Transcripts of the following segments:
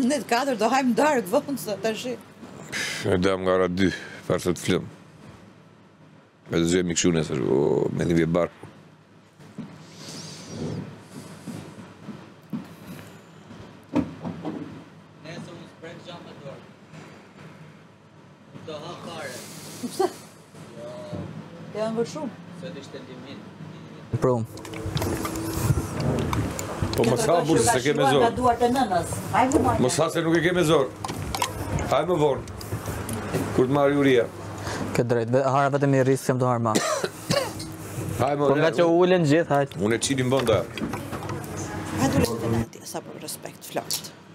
Në të katër do hamë darkë vonë sa tash. E hamë nga ora 2, për të flemë. Me të zëmi kështu në sërë, me një vje barku. S'do ha fare. Pse? Jo. Të janë bërë shumë. Se të ishte limin. Pro. Po mos ha burrë s'e ke me zorë. Mos ha se nuk e ke me zor. Haje më vonë. Kur të marrë uria. Ke të drejtë, ha vetëm i rrisë se më të harë ma. Haje më, po ngaqë ulen gjithë, hajde. Unë e qitin bënda. Hajde ulu të hash ti, sa për respekt, flakët.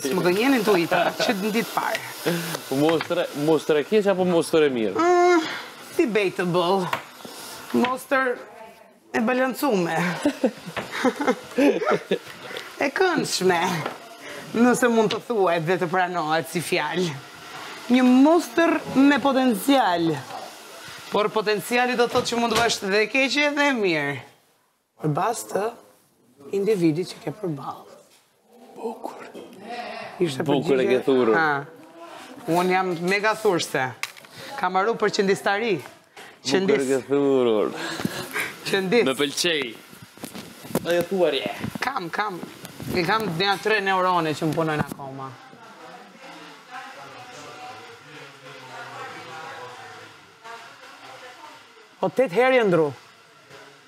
S'më gënjen intuita, që në ditë të parë. Mostër e keqe apo mostër e mirë? Mm, debatable. Mostër e balancume, e këndshme. Nëse mund të thuhet dhe të pranohet si fjalë. Një mostër me potencial. Por potenciali do thotë që mund të jesh dhe e keqe dhe e mirë. Në bazë të individit që ke përballë. Bukur. Ishte përgjigje. Bukur e ke thurur. Unë jam mega thurse. Kam maru për qëndistari. Qëndis. Bukur e ke thurur. Qëndis. Më pëlqen. E lexuar je. Kam, kam. I kam dhe tre neurone që më punojnë akoma. Po këtë herë je ndrru.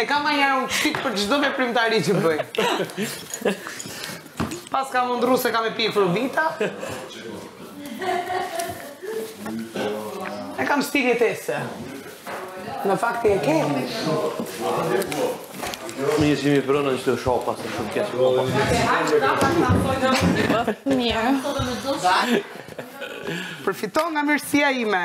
E kam manierë unë kështu për çdo veprimtari që bëj. Pastaj kam ndrru se kam me pi fruvita. E kam stilin tepër. Në fakt e ke. Më një qimi brënë në qëtë shohë pasë shumë kje shumë pasë. Mirë. Përfiton nga mirësia ime.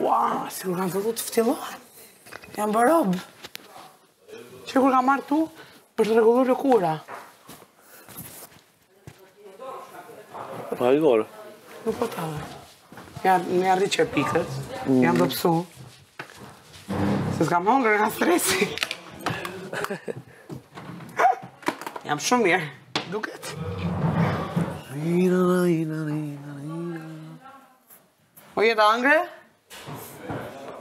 Ua, sikur kam fillu të ftillohem. Jam bërë rob. Që kur kam ardh ktu, m'është rregullu lëkura. Po i gjorë. Nuk po ta dhe. Ja, kam arritë që pikët. Mm. Jam dobsu. Se s'kam hongër nga stresi. Jam shumë mirë. Duket. Rina, rina, rina. O je hungry?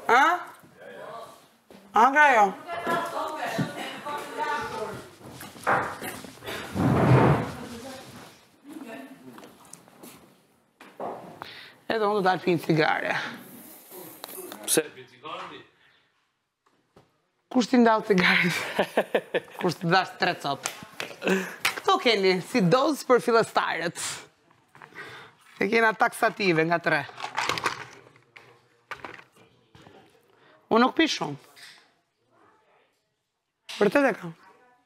Ha? Hungry jo? Edhe unë do dal pi një cigare. Pse? Kush t'i ndau cigaret? Kush t'i dha tre copë? Këto i keni si dozë për fillestarët. E kena taksative nga tre. Unë nuk pi shumë. Vërtet e kam.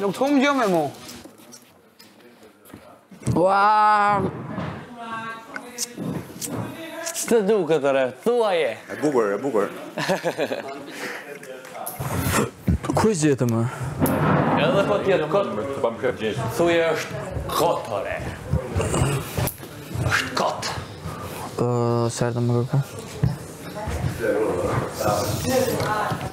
Nuk të kom gjo me mu. Wow. S'të duket e re, thua je. E bukur, e bukur. Ku i gjithë më? Edhe po t'jetë kot. Më të pamë këtë gjithë. Thuje, është kot, të re. është kot. Sërë të më kërka. Sërë të më kërka.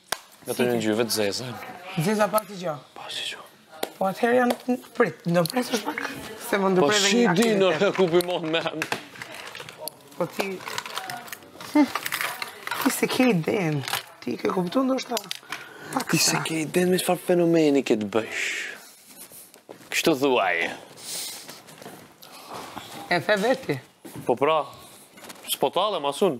Ngjet e një ngjyre të zezën. Zeza pa asgjo. Pa asgjo. Po atëherë janë të prit, më prit pak, se më ndërpreve dhe një aktivitet. Po s'e di në e kuptojmë me hëmë. Po ti... Ti s'e ke idenë, ti ke kuptu nëse është ta... Ti s'e ke idenë me çfarë fenomeni ke të bësh. Kështu thuaj. E the vetë. Po pra, s'po tallem as un.